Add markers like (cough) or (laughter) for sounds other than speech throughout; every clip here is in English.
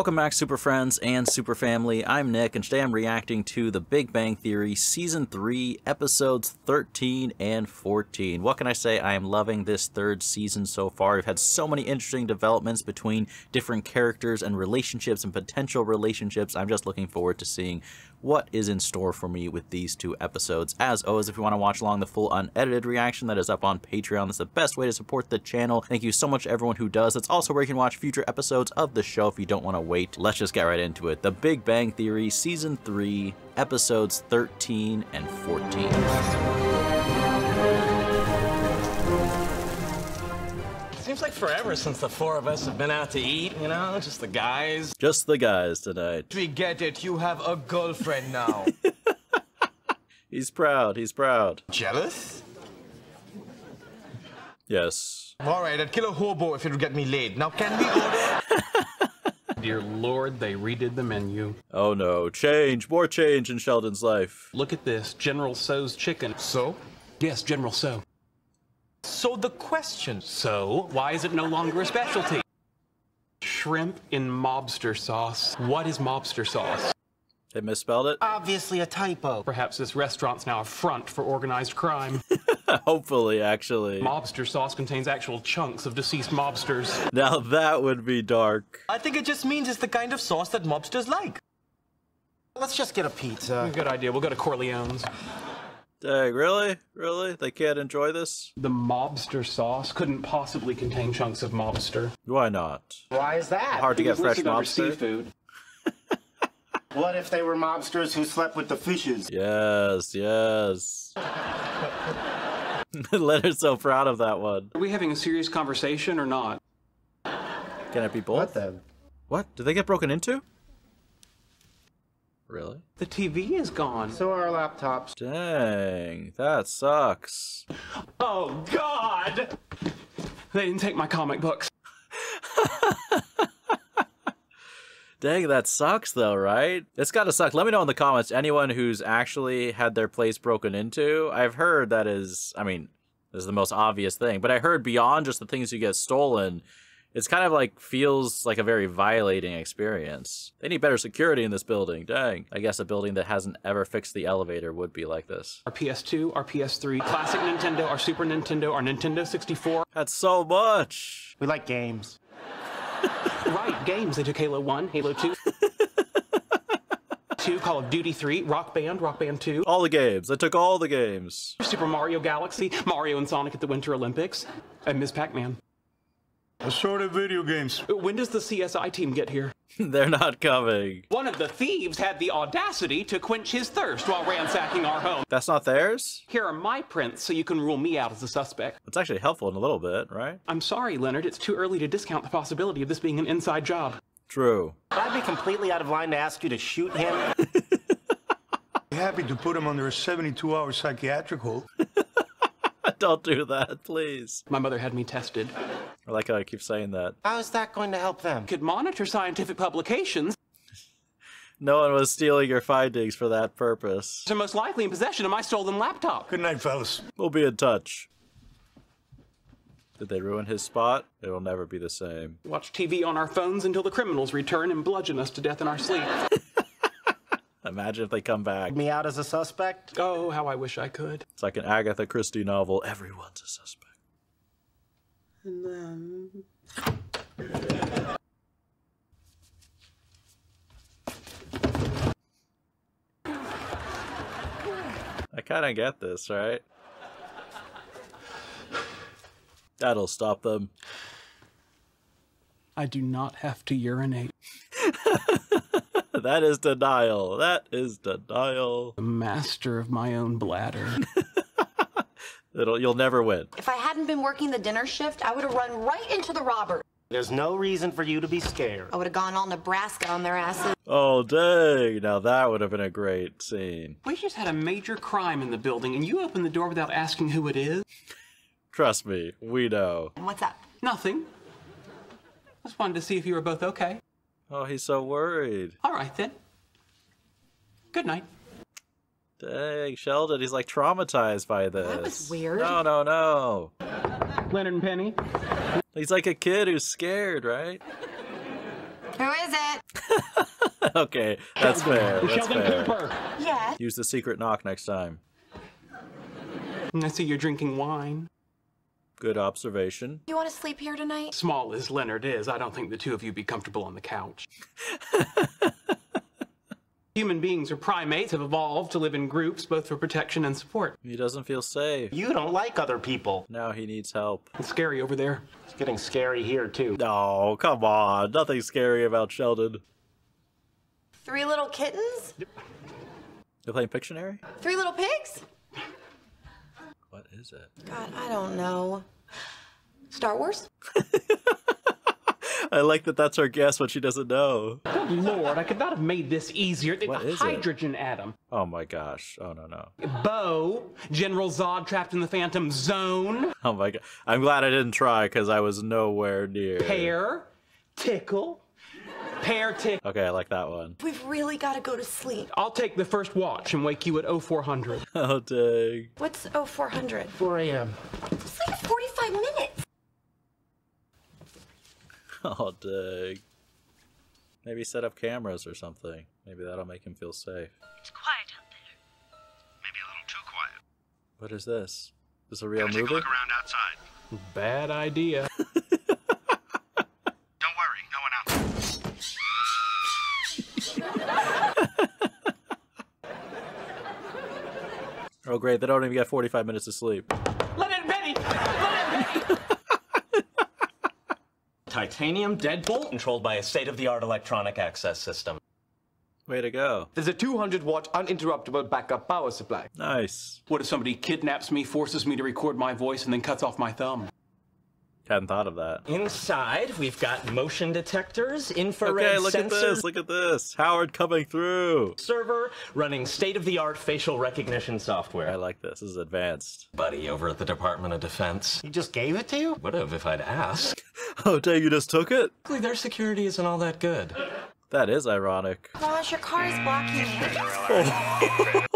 Welcome back, Super Friends and Super Family. I'm Nick, and today I'm reacting to The Big Bang Theory Season 3, Episodes 13 and 14. What can I say? I am loving this third season so far. We've had so many interesting developments between different characters and relationships and potential relationships. I'm just looking forward to seeing what is in store for me with these two episodes. As always, if you want to watch along the full unedited reaction, that is up on Patreon. That's the best way to support the channel. Thank you so much everyone who does. That's also where you can watch future episodes of the show if you don't want to wait. Let's just get right into it. The Big Bang Theory Season 3, Episodes 13 and 14. Seems like forever since the four of us have been out to eat, you know? Just the guys. Just the guys tonight. We get it. You have a girlfriend now. (laughs) He's proud. He's proud. Jealous? Yes. All right, I'd kill a hobo if it would get me laid. Now, can we order? (laughs) Dear Lord, they redid the menu. Oh no. Change. More change in Sheldon's life. Look at this General Tso's chicken. so? Yes, General Tso. So the question. So, why is it no longer a specialty? Shrimp in mobster sauce. What is mobster sauce? They misspelled it? Obviously a typo. Perhaps this restaurant's now a front for organized crime. (laughs) Hopefully, actually. mobster sauce contains actual chunks of deceased mobsters. Now that would be dark. I think it just means it's the kind of sauce that mobsters like. Let's just get a pizza. Good idea. We'll go to Corleone's. Dang, really? Really? They can't enjoy this? The mobster sauce couldn't possibly contain chunks of mobster. Why not? Why is that? Hard to get It's fresh listed under lobster. seafood. (laughs) What if they were mobsters who slept with the fishes? Yes, yes. (laughs) Leonard's so proud of that one. Are we having a serious conversation or not? Can it be both? What the? What? Did they get broken into? Really? The TV is gone. So are our laptops. Dang, that sucks. Oh, God! They didn't take my comic books. (laughs) Dang, that sucks though, right? It's gotta suck. Let me know in the comments anyone who's actually had their place broken into. I've heard that is, I mean, this is the most obvious thing, but I heard beyond just the things you get stolen, it's kind of like feels like a very violating experience. They need better security in this building. Dang. I guess a building that hasn't ever fixed the elevator would be like this. Our PS2, our PS3, classic Nintendo, our Super Nintendo, our Nintendo 64. That's so much. We like games. (laughs) Right, games. They took Halo 1, Halo 2. (laughs) 2, Call of Duty 3, Rock Band, Rock Band 2, All the games. I took all the games. Super Mario Galaxy, Mario and Sonic at the Winter Olympics, and Ms. Pac-Man. Assorted of video games. When does the CSI team get here? (laughs) They're not coming. One of the thieves had the audacity to quench his thirst while ransacking our home. That's not theirs? Here are my prints so you can rule me out as a suspect. It's actually helpful in a little bit, right? I'm sorry, Leonard, it's too early to discount the possibility of this being an inside job. True. I'd be completely out of line to ask you to shoot him. (laughs) Happy to put him under a 72 hour psychiatric hold. (laughs) Don't do that, please. My mother had me tested. I like how I keep saying that. How is that going to help them? Could monitor scientific publications (laughs) No one was stealing your findings for that purpose. They're most likely in possession of my stolen laptop. Good night, fellas. We'll be in touch. Did they ruin his spot? It will never be the same. Watch TV on our phones until the criminals return and bludgeon us to death in our sleep. (laughs) Imagine if they come back. Me out as a suspect? Oh, how I wish I could. It's like an Agatha Christie novel. Everyone's a suspect. I kind of get this, right? That'll stop them. I do not have to urinate. (laughs) That is denial. That is denial. The master of my own bladder. (laughs) It'll, you'll never win. If I hadn't been working the dinner shift, I would have run right into the robber. There's no reason for you to be scared. I would have gone all Nebraska on their asses. Oh, dang. Now that would have been a great scene. we just had a major crime in the building, and you open the door without asking who it is? Trust me, we know. And what's up? Nothing. Just wanted to see if you were both okay. Oh, he's so worried. All right, then. Good night. Dang, Sheldon, he's like traumatized by this. That was weird. No, no, no. Leonard and Penny. He's like a kid who's scared, right? Who is it? (laughs) okay, that's fair. That's Sheldon fair. Cooper. Yes. Use the secret knock next time. I see you're drinking wine. Good observation. You want to sleep here tonight? Small as Leonard is, I don't think the two of you be comfortable on the couch. (laughs) Human beings or primates, have evolved to live in groups, both for protection and support. He doesn't feel safe. You don't like other people. Now he needs help. It's scary over there. It's getting scary here, too. No, come on. Nothing scary about Sheldon. Three little kittens? You're playing Pictionary? Three little pigs? What is it? God, I don't know. Star Wars? (laughs) (laughs) I like that that's our guess, but she doesn't know. Good lord, I could not have made this easier. It's What a is it? hydrogen atom. Oh my gosh. Oh no, no. Bo, General Zod trapped in the Phantom Zone. Oh my god. I'm glad I didn't try because I was nowhere near. Pear, tickle, pear tickle. Okay, I like that one. We've really got to go to sleep. I'll take the first watch and wake you at 0400. (laughs) Oh dang. What's 0400? 4 a.m. It's like 45 minutes. Oh uh, dang. Maybe set up cameras or something. Maybe that'll make him feel safe. It's quiet out there. Maybe a little too quiet. What is this? Is this a real Take a movie? look around outside. Bad idea. (laughs) Don't worry, no one out there. Oh great, they don't even get 45 minutes of sleep. Let it Betty! Let it Betty! Titanium deadbolt controlled by a state-of-the-art electronic access system. Way to go. There's a 200 watt uninterruptible backup power supply. Nice. What if somebody kidnaps me, forces me to record my voice, and then cuts off my thumb? Hadn't thought of that. Inside, we've got motion detectors, infrared Okay, look sensor at this. Look at this. Howard coming through. server running state-of-the-art facial recognition software. I like this. This is advanced. Buddy over at the Department of Defense. He just gave it to you? Would have if I'd asked. (laughs) Oh dang, you just took it? Luckily, their security isn't all that good. That is ironic. Gosh, your car is blocking me. Sorry, (laughs) oh.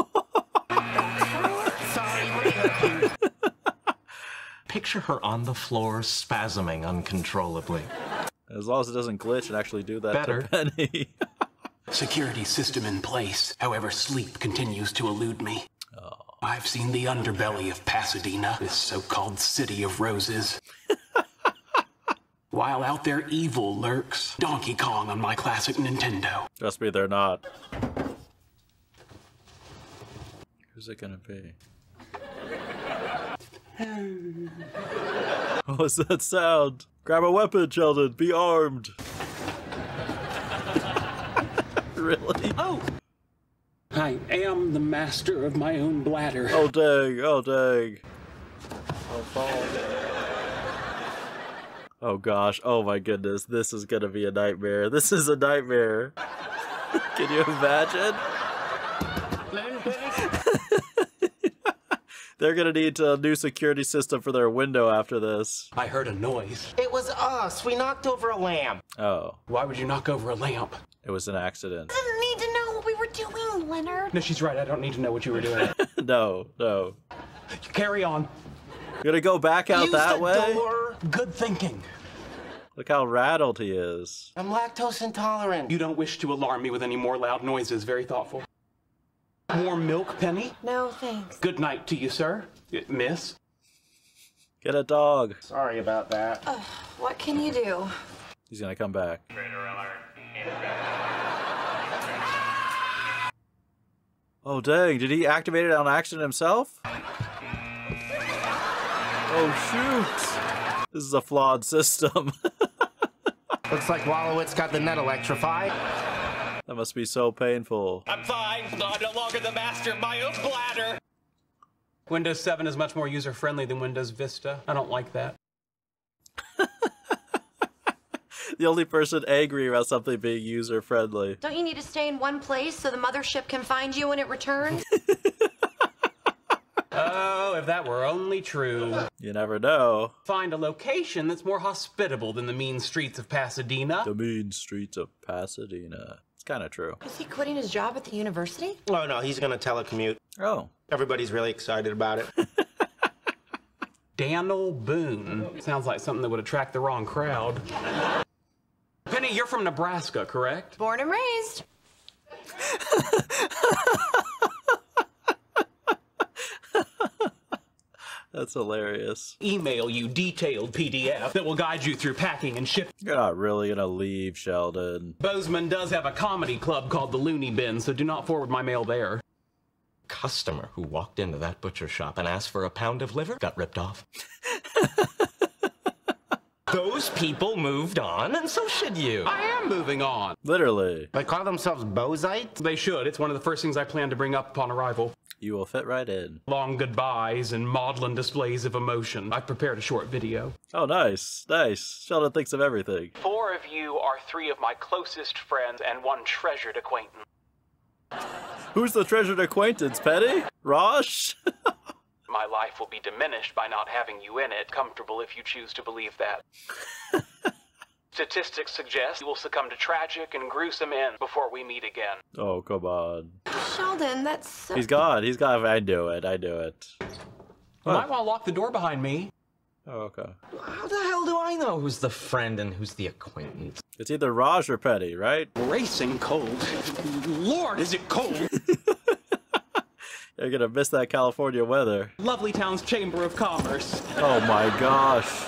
Picture her on the floor, spasming uncontrollably. As long as it doesn't glitch and actually do that Better. to Penny. (laughs) (laughs) Security system in place. However, sleep continues to elude me. Oh. I've seen the underbelly of Pasadena, this so-called city of roses. (laughs) While out there evil lurks, Donkey Kong on my classic Nintendo. Trust me, they're not. Who's it gonna be? (laughs) what was that sound? Grab a weapon, Sheldon. Be armed. (laughs) really? Oh! I am the master of my own bladder. Oh dang! Oh dang! Oh, oh gosh! Oh my goodness! This is gonna be a nightmare. This is a nightmare. (laughs) Can you imagine? They're gonna need a new security system for their window after this. I heard a noise. It was us. We knocked over a lamp. Oh, Why would you knock over a lamp? it was an accident. I didn't need to know what we were doing, Leonard. No, she's right. I don't need to know what you were doing. (laughs) no, no. You Carry on. You're gonna go back out Use that the way? door. Good thinking. Look how rattled he is. I'm lactose intolerant. You don't wish to alarm me with any more loud noises. Very thoughtful. More milk, Penny? No, thanks. Good night to you, sir. Uh, Miss? Get a dog. Sorry about that. What can you do? He's gonna come back. Oh dang, did he activate it on accident himself? Oh shoot! This is a flawed system. (laughs) Looks like Wolowitz got the net electrified. That must be so painful. I'm fine. I'm no longer the master of my own bladder. Windows 7 is much more user friendly than Windows Vista. I don't like that. (laughs) The only person angry about something being user friendly. Don't you need to stay in one place so the mothership can find you when it returns? (laughs) Oh, if that were only true. You never know. Find a location that's more hospitable than the mean streets of Pasadena. The mean streets of Pasadena. It's kind of true. Is he quitting his job at the university? Oh no, he's gonna telecommute. Oh, Everybody's really excited about it. (laughs) Daniel Boone. Sounds like something that would attract the wrong crowd. Penny, you're from Nebraska, correct? Born and raised. (laughs) That's hilarious. Email you detailed PDF that will guide you through packing and shipping. You're not really gonna leave, Sheldon. Bozeman does have a comedy club called the Looney Bin, so do not forward my mail there. Customer who walked into that butcher shop and asked for a pound of liver got ripped off. (laughs) Those people moved on, and so should you. I am moving on. Literally. They call themselves Bozite? They should. It's one of the first things I plan to bring up upon arrival. You will fit right in. Long goodbyes and maudlin displays of emotion. I've prepared a short video. Oh, nice. Nice. Sheldon thinks of everything. Four of you are three of my closest friends and one treasured acquaintance. Who's the treasured acquaintance, Petty? Rosh? (laughs) My life will be diminished by not having you in it. Comfortable if you choose to believe that. (laughs) Statistics suggest you will succumb to tragic and gruesome ends before we meet again. oh, come on. Sheldon, that's so. He's gone. He's gone. I do it. I do it. You might want to lock the door behind me. Oh, okay. How the hell do I know who's the friend and who's the acquaintance? It's either Raj or Petty, right? (laughs) Racing cold. Lord, is it cold? (laughs) You're gonna miss that California weather. Lovely Town's Chamber of Commerce. Oh my gosh.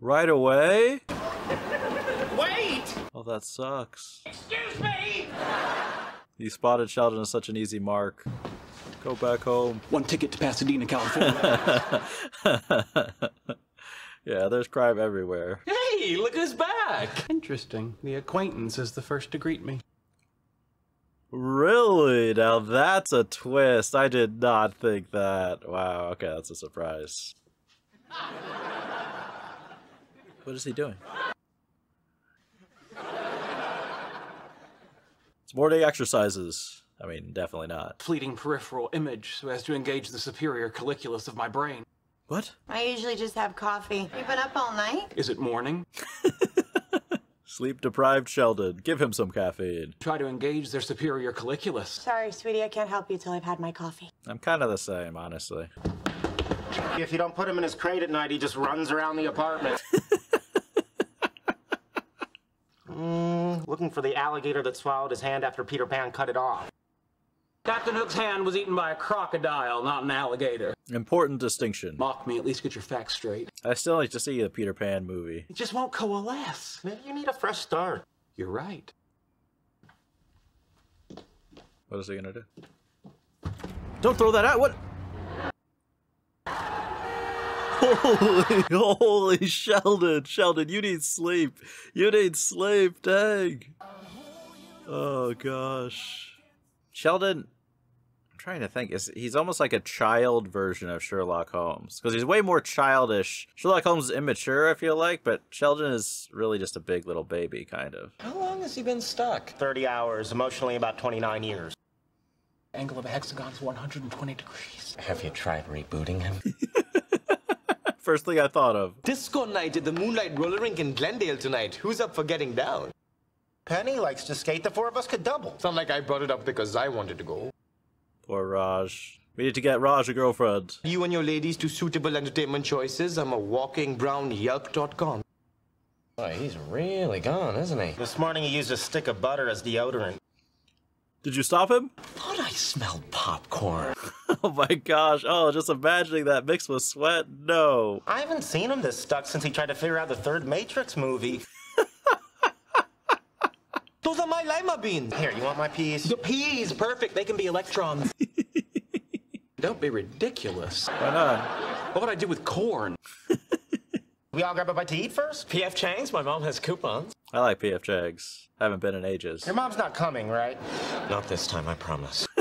Right away? Wait! Oh, that sucks. Excuse me! You spotted Sheldon as such an easy mark. Go back home. One ticket to Pasadena, California. (laughs) Yeah, there's crime everywhere. Hey, look who's back! Interesting. The acquaintance is the first to greet me. Really? Now that's a twist. I did not think that. Wow, okay, that's a surprise. (laughs) What is he doing? It's morning exercises. I mean, definitely not. Fleeting peripheral image so as to engage the superior colliculus of my brain. What? I usually just have coffee. You've been up all night? Is it morning? (laughs) Sleep deprived Sheldon. Give him some caffeine. Try to engage their superior colliculus. Sorry, sweetie, I can't help you till I've had my coffee. I'm kind of the same, honestly. If you don't put him in his crate at night, he just runs around the apartment. Looking for the alligator that swallowed his hand after Peter Pan cut it off. Captain Hook's hand was eaten by a crocodile, not an alligator. Important distinction. Mock me, at least get your facts straight. I still like to see the Peter Pan movie. It just won't coalesce. Maybe you need a fresh start. You're right. What is he gonna do? Don't throw that out! What? Holy, holy Sheldon! Sheldon, you need sleep. You need sleep, dang. Oh gosh. Sheldon, I'm trying to think. Is he's almost like a child version of Sherlock Holmes because he's way more childish. Sherlock Holmes is immature, I feel like, but Sheldon is really just a big little baby, kind of. How long has he been stuck? 30 hours, emotionally about 29 years. Angle of a hexagon is 120 degrees. Have you tried rebooting him? (laughs) First thing I thought of. Disco night at the Moonlight Roller Rink in Glendale tonight. Who's up for getting down? Penny likes to skate. The four of us could double. It's not like I brought it up because I wanted to go. Poor Raj. We need to get Raj a girlfriend. You and your ladies two suitable entertainment choices. I'm a walking brown yelp.com. Boy, he's really gone, isn't he? This morning he used a stick of butter as deodorant. Did you stop him? I smelled popcorn. (laughs) Oh my gosh. Oh, just imagining that mixed with sweat. No. I haven't seen him this stuck since he tried to figure out the third Matrix movie. (laughs) Those are my lima beans. Here, you want my peas? The peas, perfect. They can be electrons. (laughs) Don't be ridiculous. Why not? What would I do with corn? We all grab a bite to eat first? PF Chang's, my mom has coupons. I like PF Chang's. I Haven't been in ages. Your mom's not coming, right? Not this time, I promise. (laughs)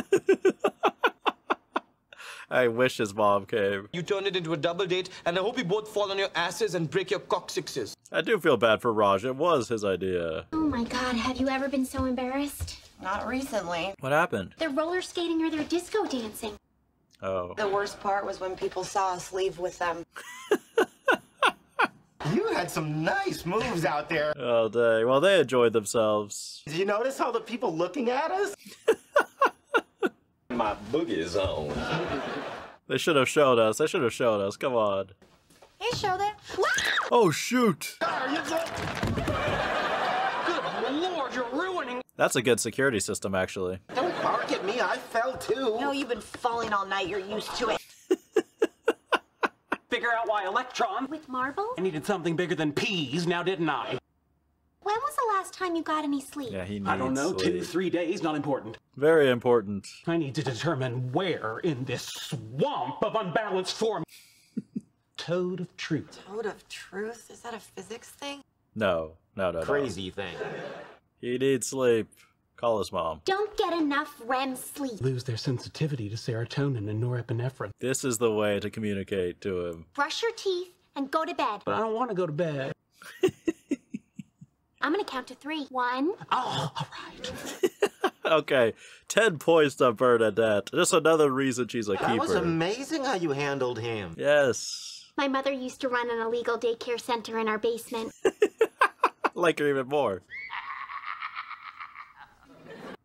I wish his mom came. You turned it into a double date, and I hope you both fall on your asses and break your coccyxes. I do feel bad for Raj. It was his idea. Oh my god, have you ever been so embarrassed? Not recently. What happened? They're roller skating or they're disco dancing. Oh. The worst part was when people saw us leave with them. (laughs) You had some nice moves out there. Oh, dang. Well, they enjoyed themselves. Did you notice all the people looking at us? My boogie's on. They should have showed us. They should have showed us. Come on. Hey, Sheldon. Oh, shoot. Are you good? That's a good security system, actually. Don't bark at me. I fell too. No, you've been falling all night. You're used to it. Figure out why Electron. With marble? I needed something bigger than peas, now didn't I? When was the last time you got any sleep? Yeah, he needs I don't know, two, three days, not important. Very important. I need to determine where in this swamp of unbalanced form. (laughs) Toad of truth. Toad of truth? Is that a physics thing? No, no, no, no. Crazy thing. He needs sleep. Call his mom. Don't get enough REM sleep. Lose their sensitivity to serotonin and norepinephrine. This is the way to communicate to him. Brush your teeth and go to bed. But I don't want to go to bed. (laughs) I'm gonna count to three. One, Oh, all right. (laughs) Okay, 10 points to Bernadette. Just another reason she's a That was keeper. amazing how you handled him. Yes. My mother used to run an illegal daycare center in our basement. (laughs) Like her even more.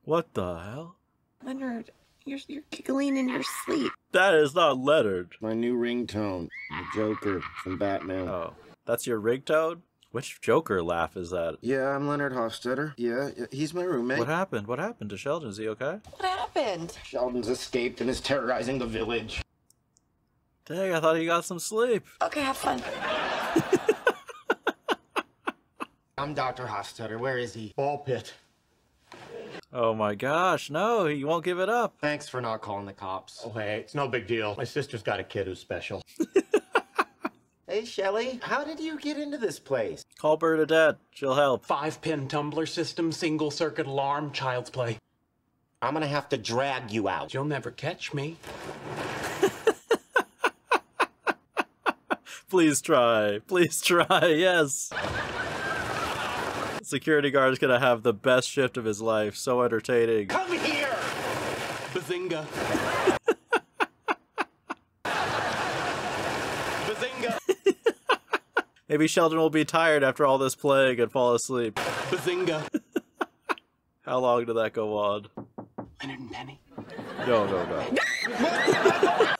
What the hell? Leonard, you're, you're giggling in your sleep. That is not Leonard. My new ringtone, the Joker from Batman. Oh, that's your ringtone? Which Joker laugh is that? Yeah, I'm Leonard Hofstadter. Yeah, yeah, he's my roommate. What happened? What happened to Sheldon? Is he okay? What happened? Sheldon's escaped and is terrorizing the village. Dang, I thought he got some sleep. (laughs) Okay, have fun. I'm Dr. Hofstadter. Where is he? Ball pit. Oh my gosh, no, he won't give it up. Thanks for not calling the cops. Oh, hey, it's no big deal. My sister's got a kid who's special. (laughs) Hey, Shelly, how did you get into this place? Call Bernadette. She'll help. Five pin tumbler system, single circuit alarm, child's play. I'm gonna have to drag you out. You'll never catch me. (laughs) Please try. Please try. Yes. Security guard is gonna have the best shift of his life. So entertaining. Come here! Bazinga. (laughs) Bazinga. Maybe Sheldon will be tired after all this playing and fall asleep. Bazinga. (laughs) How long did that go on? Leonard and Penny. No, no, no. (laughs) that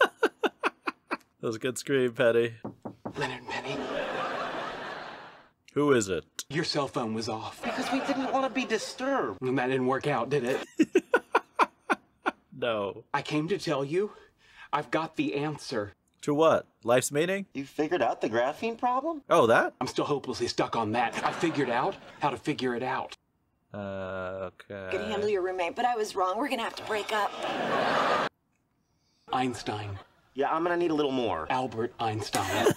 was a good scream, Penny. Leonard and Penny. Who is it? Your cell phone was off. Because we didn't want to be disturbed. And that didn't work out, did it? (laughs) No. I came to tell you, I've got the answer. To what? Life's meaning? You figured out the graphene problem? Oh, that? I'm still hopelessly stuck on that. I figured out how to figure it out. Uh, okay. Could handle your roommate, but I was wrong. We're gonna have to break up. Einstein. Yeah, I'm gonna need a little more. Albert Einstein.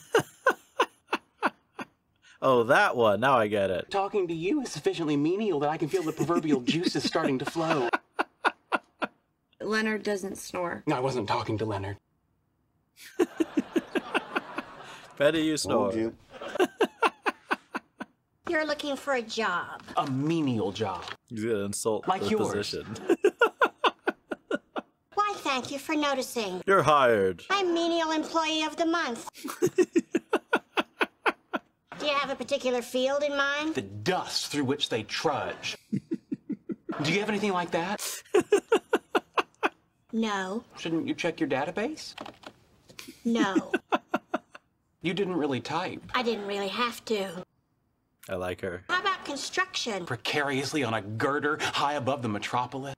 Oh, that one. Now I get it. Talking to you is sufficiently menial that I can feel the proverbial juices starting to flow. (laughs) Leonard doesn't snore. No, I wasn't talking to Leonard. (laughs) Betty, you snore. You. (laughs) You're looking for a job. A menial job. He's gonna insult Like the yours. position. Why, thank you for noticing. You're hired. I'm menial employee of the month. Do you have a particular field in mind? The dust through which they trudge. (laughs) Do you have anything like that? (laughs) No, Shouldn't you check your database? no. (laughs) You didn't really type. I didn't really have to. I like her. How about construction? Precariously on a girder high above the metropolis.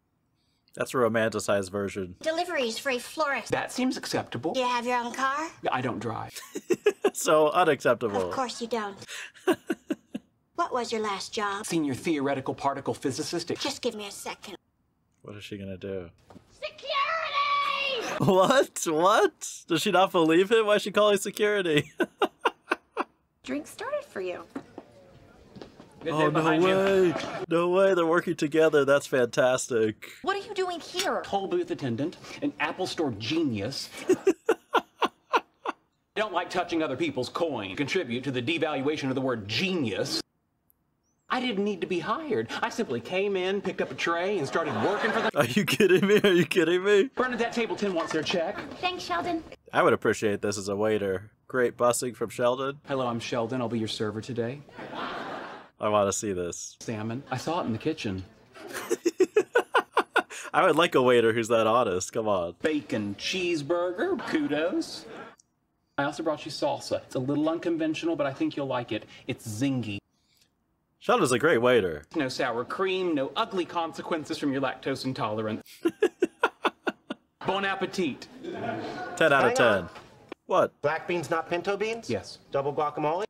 That's a romanticized version. Deliveries for a florist. That seems acceptable. Do you have your own car? I don't drive. (laughs) So unacceptable. Of course you don't. (laughs) what was your last job? Senior theoretical particle physicist at Just give me a second. What is she gonna do? Security! (laughs) What? What? Does she not believe him? Why is she calling security? Drink started for you. Oh, no way. No way. They're working together. That's fantastic. What are you doing here? Toll booth attendant, an Apple Store genius. I (laughs) don't like touching other people's coin. Contribute to the devaluation of the word genius. I didn't need to be hired. I simply came in, picked up a tray, and started working for the. Are you kidding me? Are you kidding me? Bernadette Tableton wants their check. Thanks, Sheldon. I would appreciate this as a waiter. Great bussing from Sheldon. Hello, I'm Sheldon. I'll be your server today. I want to see this. Salmon. I saw it in the kitchen. (laughs) I would like a waiter who's that honest. Come on. Bacon cheeseburger. Kudos. I also brought you salsa. It's a little unconventional, but I think you'll like it. It's zingy. Sheldon's a great waiter. No sour cream, no ugly consequences from your lactose intolerance. (laughs) bon appetit. 10 out of Hang 10. on. What? Black beans, not pinto beans? Yes. Double guacamole?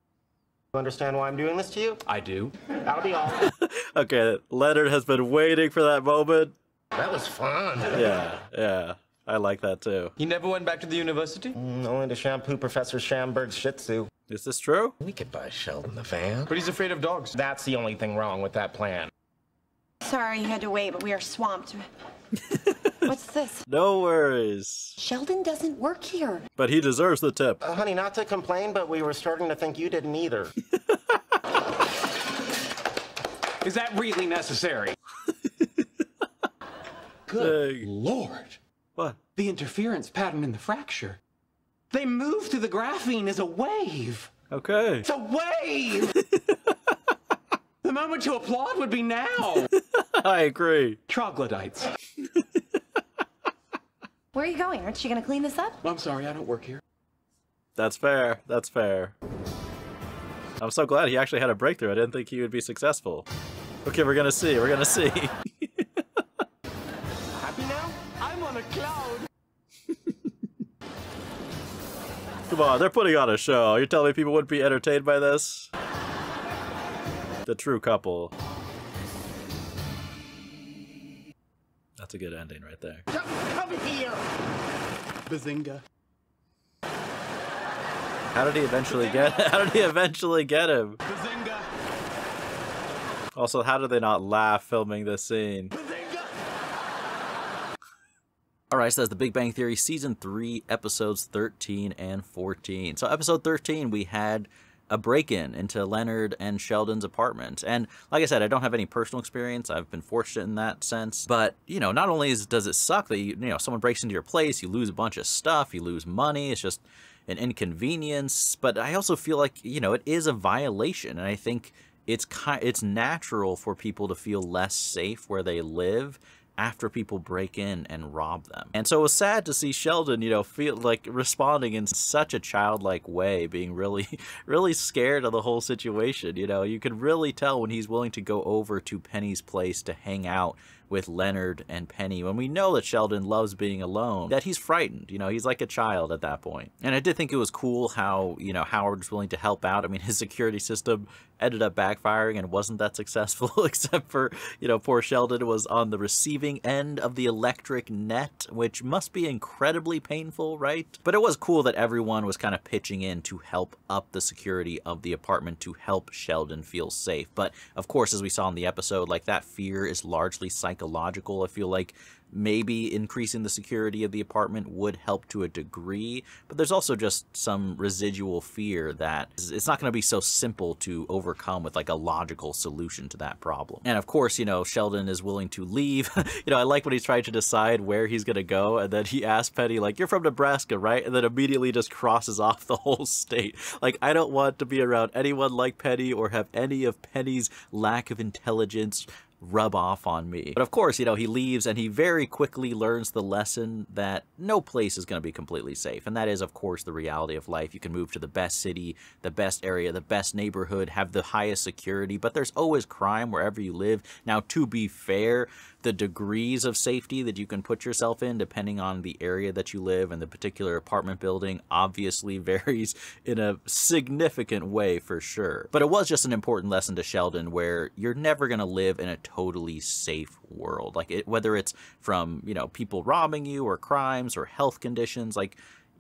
You understand why I'm doing this to you? I do. That'll be all. (laughs) Okay, Leonard has been waiting for that moment. That was fun. Yeah, yeah. I like that too. you never went back to the university? Mm, Only to shampoo Professor Schamberg's Shih Tzu. Is this true? We could buy Sheldon the van. But he's afraid of dogs. That's the only thing wrong with that plan. Sorry you had to wait, but we are swamped. (laughs) What's this? No worries. Sheldon doesn't work here. But he deserves the tip. Uh, honey, not to complain, but we were starting to think you didn't either. (laughs) Is that really necessary? (laughs) Good Lord. What? The interference pattern in the fracture. They move through the graphene as a wave. Okay. It's a wave! (laughs) the moment to applaud would be now. I agree. Troglodytes. Where are you going? Aren't you gonna clean this up? I'm sorry, I don't work here. That's fair. That's fair. I'm so glad he actually had a breakthrough. I didn't think he would be successful. Okay, we're gonna see. We're gonna see. (laughs) Happy now? I'm on a cloud. Come on, they're putting on a show. You're telling me people wouldn't be entertained by this? The true couple. That's a good ending right there. Come here. Bazinga. How did he eventually get? (laughs) How did he eventually get him? Bazinga. Also, how did they not laugh filming this scene? All right, so that's The Big Bang Theory season three, episodes 13 and 14. So, episode 13, we had a break in into Leonard and Sheldon's apartment. And like I said, I don't have any personal experience. I've been fortunate in that sense. But, you know, not only is, does it suck that, you, you know, someone breaks into your place, you lose a bunch of stuff, you lose money, it's just an inconvenience, but I also feel like, you know, it is a violation. And I think it's ki- it's natural for people to feel less safe where they live after people break in and rob them. And so it was sad to see Sheldon, you know, feel like responding in such a childlike way, being really, (laughs) really scared of the whole situation. You know, you could really tell when he's willing to go over to Penny's place to hang out with Leonard and Penny when we know that Sheldon loves being alone, that he's frightened. You know, he's like a child at that point. And I did think it was cool how, you know, Howard was willing to help out. I mean, (laughs) his security system ended up backfiring and wasn't that successful, (laughs) except for, you know, poor Sheldon was on the receiving end of the electric net, which must be incredibly painful, right? But it was cool that everyone was kind of pitching in to help up the security of the apartment to help Sheldon feel safe. But of course, as we saw in the episode, like that fear is largely psychological. I feel like maybe increasing the security of the apartment would help to a degree, but there's also just some residual fear that it's not going to be so simple to overcome with like a logical solution to that problem. And of course, you know, Sheldon is willing to leave. (laughs) you know, I like when he's trying to decide where he's going to go, and then he asks Penny, like, you're from Nebraska, right? And then immediately just crosses (laughs) off the whole state. Like, I don't want to be around anyone like Penny or have any of Penny's lack of intelligence rub off on me. But of course, you know, he leaves and he very quickly learns the lesson that no place is going to be completely safe. And that is, of course, the reality of life. You can move to the best city, the best area, the best neighborhood, have the highest security, but there's always crime wherever you live. Now, to be fair, the degrees of safety that you can put yourself in, depending on the area that you live and the particular apartment building, obviously (laughs) varies in a significant way for sure. But it was just an important lesson to Sheldon where you're never going to live in a totally safe world. Like it, whether it's from, you know, people robbing you or crimes or health conditions, like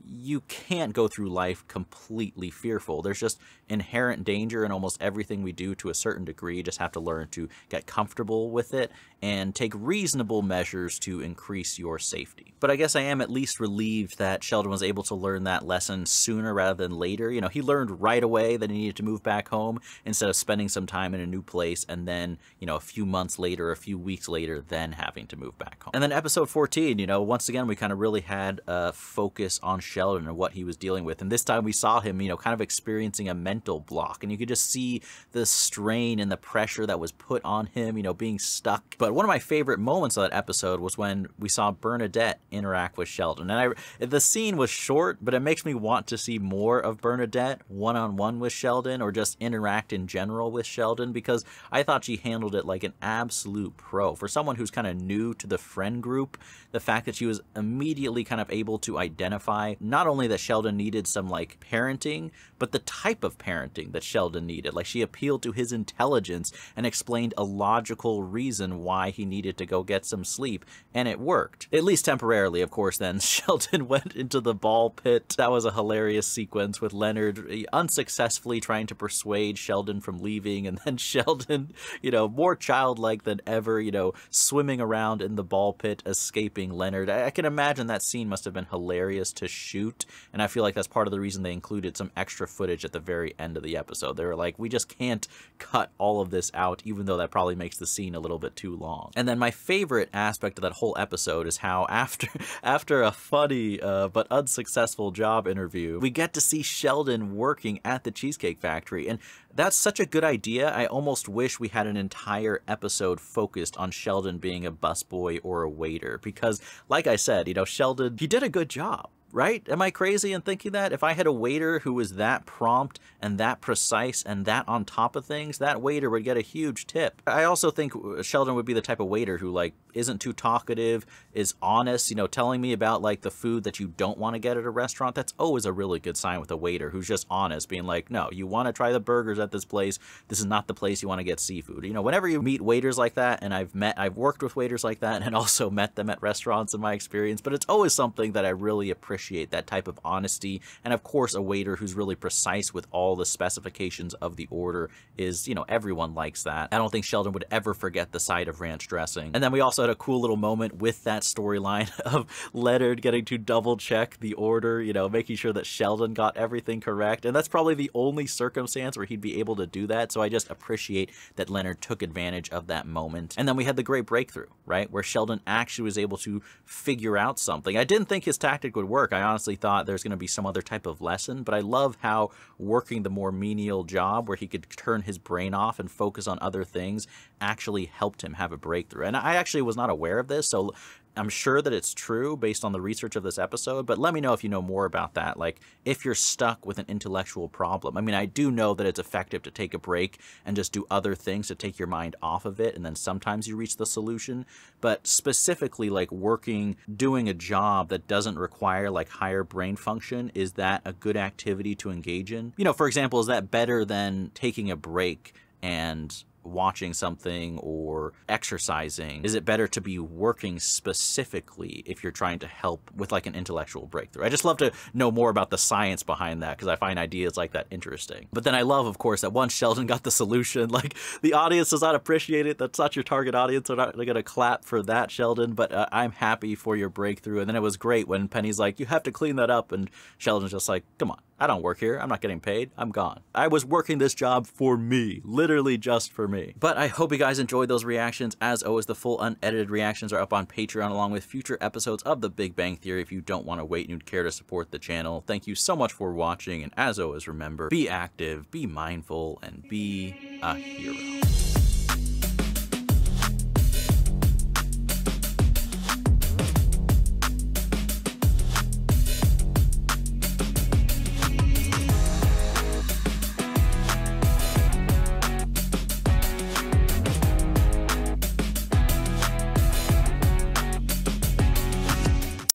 you can't go through life completely fearful. There's just inherent danger in almost everything we do to a certain degree. Just have to learn to get comfortable with it and take reasonable measures to increase your safety. But I guess I am at least relieved that Sheldon was able to learn that lesson sooner rather than later. You know, he learned right away that he needed to move back home instead of spending some time in a new place and then, you know, a few months later, a few weeks later, then having to move back home. And then episode 14, you know, once again, we kind of really had a focus on Sheldon and what he was dealing with. And this time we saw him, you know, kind of experiencing a mental block. And you could just see the strain and the pressure that was put on him, you know, being stuck. But one of my favorite moments of that episode was when we saw Bernadette interact with Sheldon. And I, the scene was short, but it makes me want to see more of Bernadette one on one with Sheldon or just interact in general with Sheldon because I thought she handled it like an absolute pro. For someone who's kind of new to the friend group, the fact that she was immediately kind of able to identify not only that Sheldon needed some like parenting, but the type of parenting that Sheldon needed. Like she appealed to his intelligence and explained a logical reason why he needed to go get some sleep, and it worked. At least temporarily, of course, then (laughs) Sheldon went into the ball pit. That was a hilarious sequence with Leonard eh, unsuccessfully trying to persuade Sheldon from leaving, and then (laughs) Sheldon, you know, more childlike than ever, you know, swimming around in the ball pit, escaping Leonard. I, I can imagine that scene must have been hilarious to shoot, and I feel like that's part of the reason they included some extra footage at the very end of the episode. They were like, we just can't cut all of this out, even though that probably makes the scene a little bit too long. And then my favorite aspect of that whole episode is how (laughs) after after a funny uh, but unsuccessful job interview, we get to see Sheldon working at the Cheesecake Factory. And that's such a good idea. I almost wish we had an entire episode focused on Sheldon being a busboy or a waiter because, like I said, you know, Sheldon, he did a good job right? Am I crazy in thinking that? If I had a waiter who was that prompt and that precise and that on top of things, that waiter would get a huge tip. I also think uh, Sheldon would be the type of waiter who like isn't too talkative, is honest, you know, telling me about like the food that you don't want to get at a restaurant. That's always a really good sign with a waiter who's just honest, being like, no, you want to try the burgers at this place. This is not the place you want to get seafood. You know, whenever you meet waiters like that, and I've met, I've worked with waiters like that and (laughs) also met them at restaurants in my experience, but it's always something that I really appreciate appreciate that type of honesty. And of course, a waiter who's really precise with all the specifications of the order is, you know, everyone likes that. I don't think Sheldon would ever forget the side of ranch dressing. And then we also had a cool little moment with that storyline (laughs) of Leonard getting to double check the order, you know, making sure that Sheldon got everything correct. And that's probably the only circumstance where he'd be able to do that. So I just appreciate that Leonard took advantage of that moment. And then we had the great breakthrough, right? Where Sheldon actually was able to figure out something. I didn't think his tactic would work. I honestly thought there's going to be some other type of lesson, but I love how working the more menial job where he could turn his brain off and focus on other things actually helped him have a breakthrough. And I actually was not aware of this, so I'm sure that it's true based on the research of this episode, but let me know if you know more about that. Like, if you're stuck with an intellectual problem. I mean, I do know that it's effective to take a break and just do other things to take your mind off of it, and then sometimes you reach the solution. But specifically, like working, doing a job that doesn't require like higher brain function, is that a good activity to engage in? You know, for example, is that better than taking a break and watching something or exercising? Is it better to be working specifically if you're trying to help with like an intellectual breakthrough? I just love to know more about the science behind that because I find ideas like that interesting. But then I love, of course, that once Sheldon got the solution, (laughs) like the audience does not appreciate it. That's not your target audience. They're not going to clap for that, Sheldon, but uh, I'm happy for your breakthrough. And then it was great when Penny's like, you have to clean that up. And Sheldon's just like, come on, I don't work here. I'm not getting paid. I'm gone. I was working this job for me, literally just for me. But I hope you guys enjoyed those reactions. As always, the full unedited reactions are up on Patreon along with future episodes of The Big Bang Theory if you don't want to wait and you'd care to support the channel. Thank you so much for watching, and as always, remember, be active, be mindful, and be a hero.